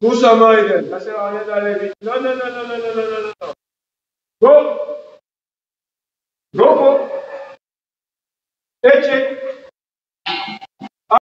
Who am I then? I said, oh, yeah, yeah, yeah. No, no, no, no, no, no, no, no,